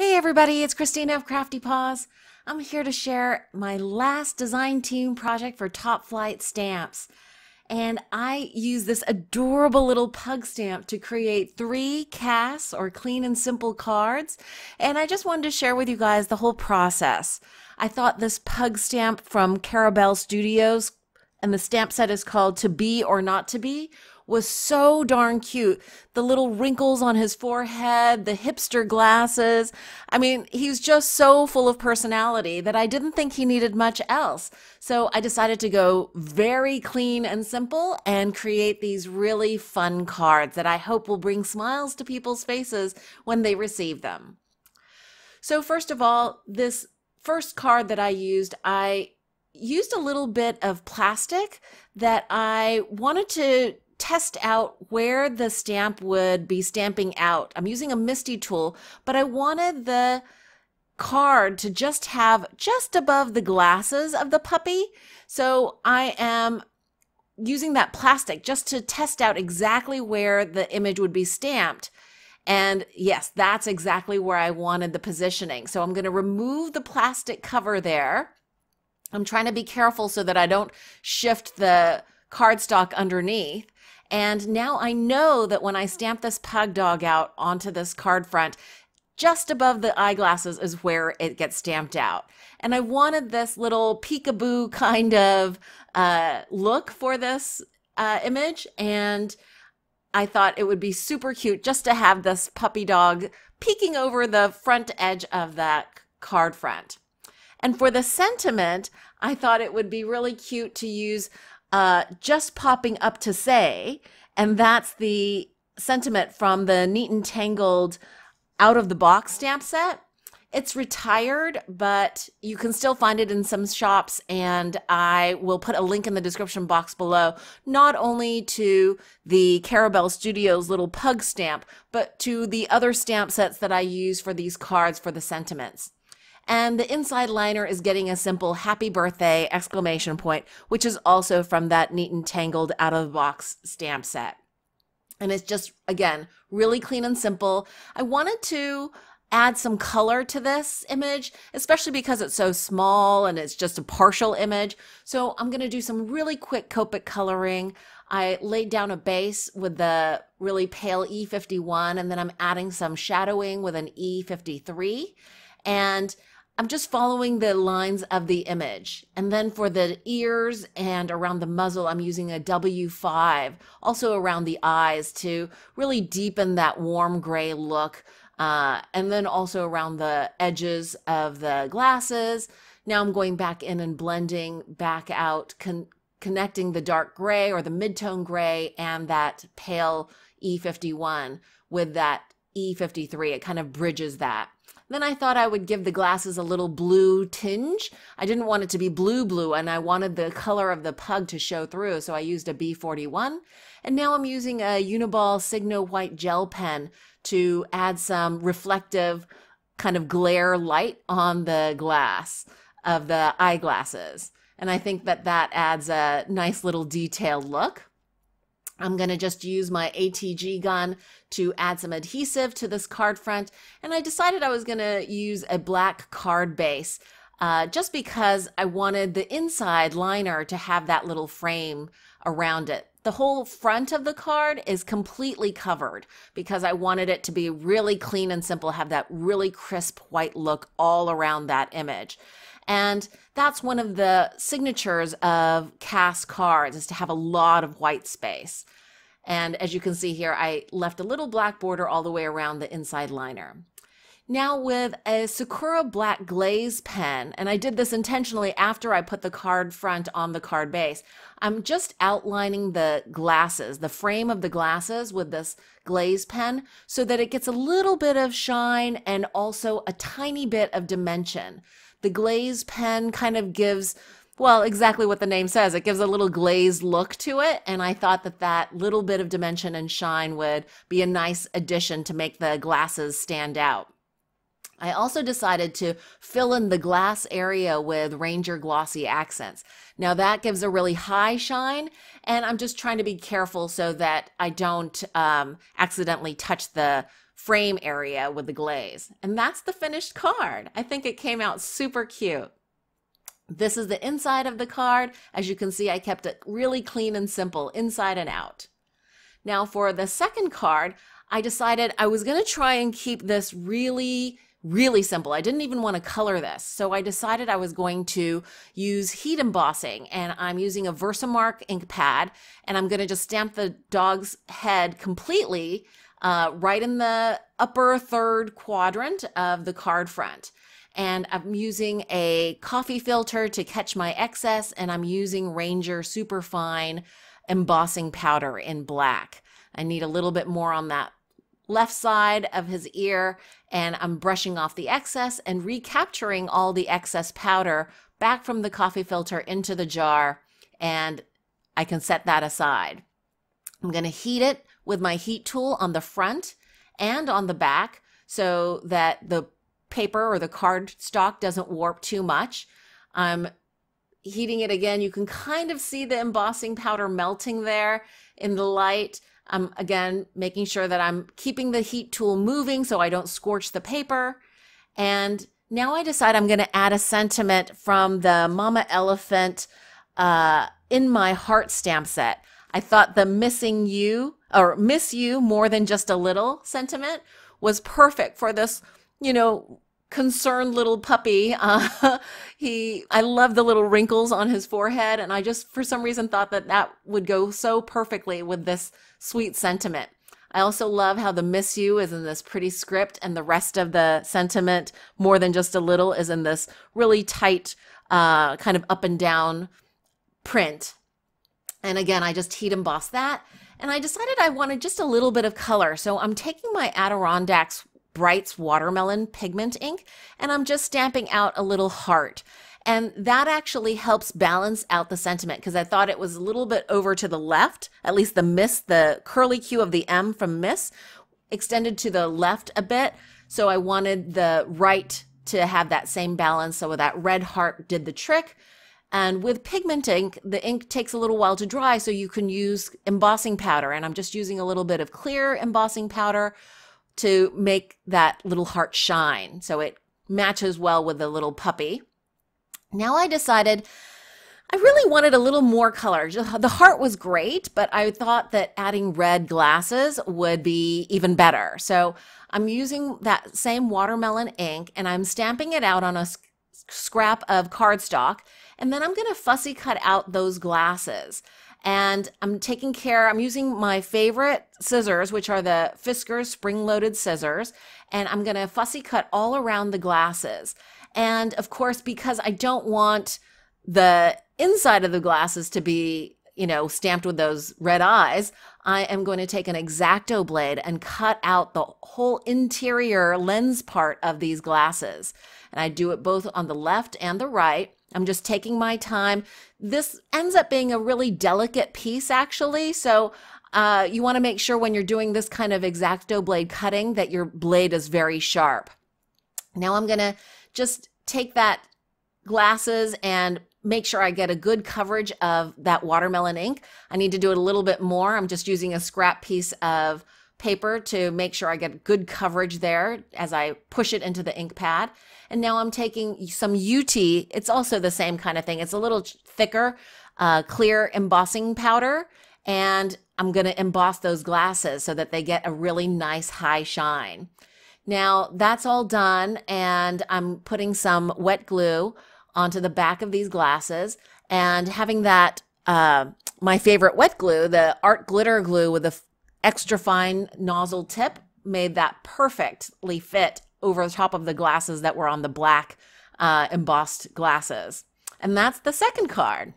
Hey everybody, it's Kristina of Crafty Paws. I'm here to share my last design team project for Top Flight Stamps. And I use this adorable little pug stamp to create three CAS or clean and simple cards. And I just wanted to share with you guys the whole process. I thought this pug stamp from Carabelle Studios, and the stamp set is called To Be or Not to Be, was so darn cute. The little wrinkles on his forehead, the hipster glasses. I mean, he's just so full of personality that I didn't think he needed much else. So I decided to go very clean and simple and create these really fun cards that I hope will bring smiles to people's faces when they receive them. So first of all, this first card that I used, I used a little bit of plastic that I wanted to test out where the stamp would be stamping out. I'm using a MISTI tool, but I wanted the card to just have just above the glasses of the puppy. So I am using that plastic just to test out exactly where the image would be stamped. And yes, that's exactly where I wanted the positioning. So I'm going to remove the plastic cover there. I'm trying to be careful so that I don't shift the cardstock underneath. And now I know that when I stamp this pug dog out onto this card front, just above the eyeglasses is where it gets stamped out. And I wanted this little peekaboo kind of uh, look for this uh, image. And I thought it would be super cute just to have this puppy dog peeking over the front edge of that card front. And for the sentiment, I thought it would be really cute to use uh, just popping up to say, and that's the sentiment from the Neat and Tangled out of the box stamp set. It's retired, but you can still find it in some shops, and I will put a link in the description box below, not only to the Carabelle Studios little pug stamp, but to the other stamp sets that I use for these cards for the sentiments. And the inside liner is getting a simple happy birthday exclamation point, which is also from that neat and tangled out of the box stamp set. And it's just, again, really clean and simple. I wanted to add some color to this image, especially because it's so small and it's just a partial image. So I'm going to do some really quick Copic coloring. I laid down a base with the really pale E51 and then I'm adding some shadowing with an E53. And I'm just following the lines of the image. And then for the ears and around the muzzle, I'm using a W5, also around the eyes to really deepen that warm gray look. Uh, and then also around the edges of the glasses. Now I'm going back in and blending back out, con connecting the dark gray or the midtone gray and that pale E51 with that E53. It kind of bridges that. Then I thought I would give the glasses a little blue tinge. I didn't want it to be blue blue and I wanted the color of the pug to show through, so I used a B41. And now I'm using a Uniball Signo white gel pen to add some reflective kind of glare light on the glass of the eyeglasses. And I think that that adds a nice little detailed look. I'm going to just use my ATG gun to add some adhesive to this card front. And I decided I was going to use a black card base uh, just because I wanted the inside liner to have that little frame around it. The whole front of the card is completely covered because I wanted it to be really clean and simple, have that really crisp white look all around that image. And that's one of the signatures of CAS cards is to have a lot of white space. And as you can see here, I left a little black border all the way around the inside liner. Now with a Sakura black glaze pen, and I did this intentionally after I put the card front on the card base, I'm just outlining the glasses, the frame of the glasses with this glaze pen so that it gets a little bit of shine and also a tiny bit of dimension. The glaze pen kind of gives, well, exactly what the name says. It gives a little glazed look to it. And I thought that that little bit of dimension and shine would be a nice addition to make the glasses stand out. I also decided to fill in the glass area with Ranger Glossy Accents. Now that gives a really high shine, and I'm just trying to be careful so that I don't um, accidentally touch the frame area with the glaze. And that's the finished card. I think it came out super cute. This is the inside of the card. As you can see, I kept it really clean and simple inside and out. Now for the second card, I decided I was going to try and keep this really really simple. I didn't even want to color this. So I decided I was going to use heat embossing and I'm using a Versamark ink pad and I'm going to just stamp the dog's head completely uh, right in the upper third quadrant of the card front. And I'm using a coffee filter to catch my excess and I'm using Ranger Superfine embossing powder in black. I need a little bit more on that left side of his ear and I'm brushing off the excess and recapturing all the excess powder back from the coffee filter into the jar and I can set that aside. I'm going to heat it with my heat tool on the front and on the back so that the paper or the card stock doesn't warp too much. I'm heating it again. You can kind of see the embossing powder melting there in the light. I'm again making sure that I'm keeping the heat tool moving so I don't scorch the paper. And now I decide I'm going to add a sentiment from the Mama Elephant uh, in my heart stamp set. I thought the missing you or miss you more than just a little sentiment was perfect for this, you know, concerned little puppy. Uh, he, I love the little wrinkles on his forehead, and I just, for some reason, thought that that would go so perfectly with this sweet sentiment. I also love how the miss you is in this pretty script, and the rest of the sentiment, more than just a little, is in this really tight, uh, kind of up and down print. And again, I just heat emboss that. And I decided I wanted just a little bit of color. So I'm taking my Adirondacks Brights watermelon pigment ink and I'm just stamping out a little heart. And that actually helps balance out the sentiment because I thought it was a little bit over to the left, at least the miss, the curly Q of the M from miss extended to the left a bit. So I wanted the right to have that same balance. So that red heart did the trick. And with pigment ink, the ink takes a little while to dry, so you can use embossing powder. And I'm just using a little bit of clear embossing powder to make that little heart shine. So it matches well with the little puppy. Now I decided I really wanted a little more color. The heart was great, but I thought that adding red glasses would be even better. So I'm using that same watermelon ink and I'm stamping it out on a scrap of cardstock. And then I'm going to fussy cut out those glasses and I'm taking care, I'm using my favorite scissors, which are the Fiskars spring loaded scissors, and I'm going to fussy cut all around the glasses. And of course, because I don't want the inside of the glasses to be, you know, stamped with those red eyes, I am going to take an X-Acto blade and cut out the whole interior lens part of these glasses. And I do it both on the left and the right. I'm just taking my time. This ends up being a really delicate piece, actually. So uh, you want to make sure when you're doing this kind of X-Acto blade cutting that your blade is very sharp. Now I'm going to just take that glasses and make sure I get a good coverage of that watermelon ink. I need to do it a little bit more. I'm just using a scrap piece of paper to make sure I get good coverage there as I push it into the ink pad. And now I'm taking some UTEE. It's also the same kind of thing. It's a little thicker, uh, clear embossing powder. And I'm going to emboss those glasses so that they get a really nice high shine. Now that's all done. And I'm putting some wet glue onto the back of these glasses and having that, uh, my favorite wet glue, the art glitter glue with the extra fine nozzle tip made that perfectly fit over the top of the glasses that were on the black uh, embossed glasses. And that's the second card.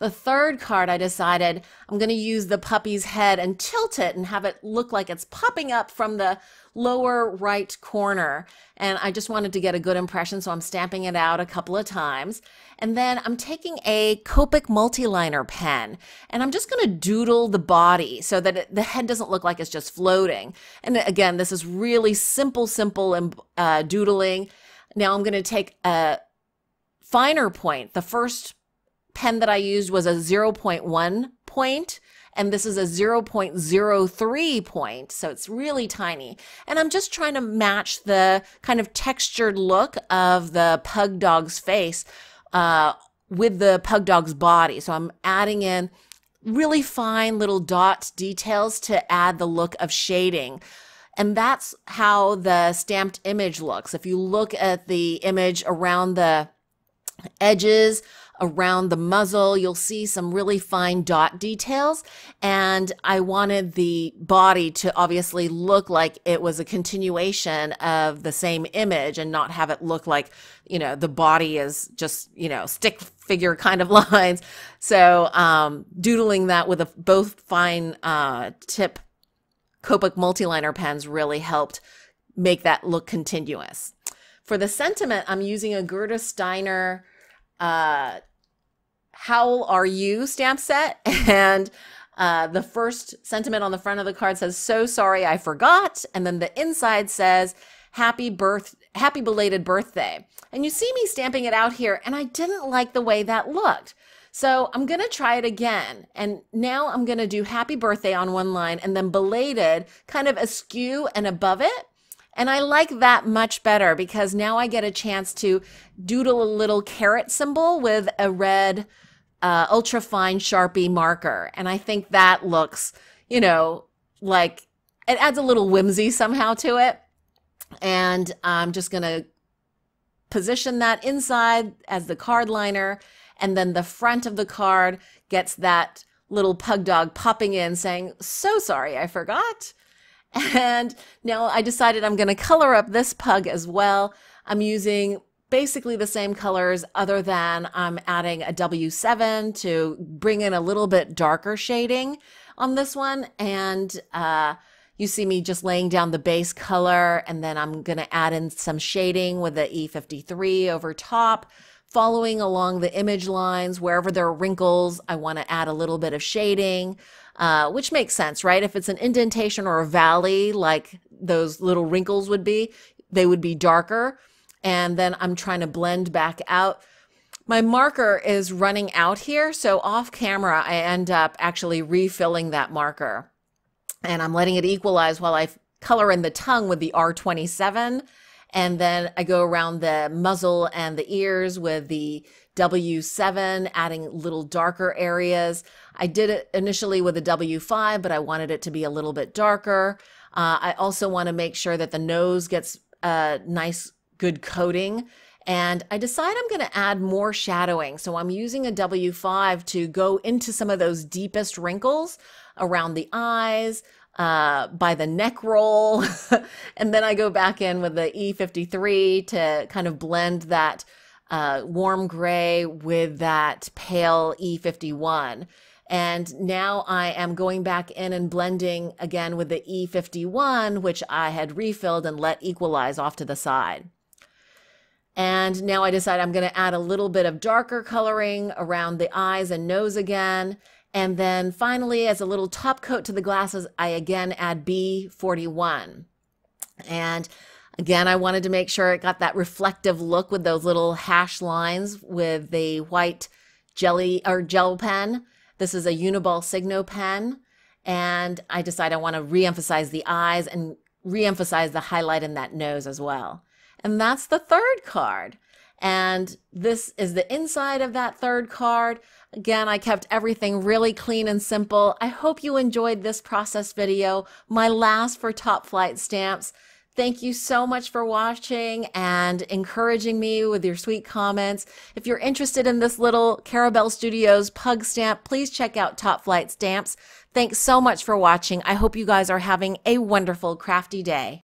The third card, I decided I'm going to use the puppy's head and tilt it and have it look like it's popping up from the lower right corner. And I just wanted to get a good impression, so I'm stamping it out a couple of times. And then I'm taking a Copic multiliner pen and I'm just going to doodle the body so that it, the head doesn't look like it's just floating. And again, this is really simple, simple uh, doodling. Now I'm going to take a finer point, the first pen that I used was a 0.1 point, and this is a 0.03 point, so it's really tiny. And I'm just trying to match the kind of textured look of the pug dog's face uh, with the pug dog's body. So I'm adding in really fine little dot details to add the look of shading. And that's how the stamped image looks. If you look at the image around the edges, around the muzzle, you'll see some really fine dot details. And I wanted the body to obviously look like it was a continuation of the same image and not have it look like, you know, the body is just, you know, stick figure kind of lines. So, um, doodling that with a, both fine uh, tip Copic multiliner pens really helped make that look continuous. For the sentiment, I'm using a Gerda Steiner uh, How Are You stamp set. And uh, the first sentiment on the front of the card says, So sorry I forgot. And then the inside says, Happy birth, happy belated birthday. And you see me stamping it out here, and I didn't like the way that looked. So I'm going to try it again. And now I'm going to do happy birthday on one line and then belated kind of askew and above it. And I like that much better because now I get a chance to doodle a little caret symbol with a red uh, ultra fine Sharpie marker. And I think that looks, you know, like it adds a little whimsy somehow to it. And I'm just going to position that inside as the card liner and then the front of the card gets that little pug dog popping in saying, So sorry, I forgot. And now I decided I'm going to color up this pug as well. I'm using basically the same colors other than I'm adding a W7 to bring in a little bit darker shading on this one. And uh, you see me just laying down the base color and then I'm going to add in some shading with the E53 over top following along the image lines. Wherever there are wrinkles, I want to add a little bit of shading, uh, which makes sense, right? If it's an indentation or a valley, like those little wrinkles would be, they would be darker. And then I'm trying to blend back out. My marker is running out here. So off camera, I end up actually refilling that marker. And I'm letting it equalize while I color in the tongue with the R27 and then I go around the muzzle and the ears with the W7, adding little darker areas. I did it initially with a W5, but I wanted it to be a little bit darker. Uh, I also want to make sure that the nose gets a nice, good coating. And I decide I'm going to add more shadowing. So I'm using a W5 to go into some of those deepest wrinkles around the eyes, uh, by the neck roll. and then I go back in with the E53 to kind of blend that uh, warm gray with that pale E51. And now I am going back in and blending again with the E51, which I had refilled and let equalize off to the side. And now I decide I'm going to add a little bit of darker coloring around the eyes and nose again. And then finally, as a little top coat to the glasses, I again add B41. And again, I wanted to make sure it got that reflective look with those little hash lines with the white jelly or gel pen. This is a Uniball Signo pen. And I decide I want to re-emphasize the eyes and re-emphasize the highlight in that nose as well. And that's the third card. And this is the inside of that third card. Again, I kept everything really clean and simple. I hope you enjoyed this process video, my last for Top Flight Stamps. Thank you so much for watching and encouraging me with your sweet comments. If you're interested in this little Carabelle Studios pug stamp, please check out Top Flight Stamps. Thanks so much for watching. I hope you guys are having a wonderful crafty day.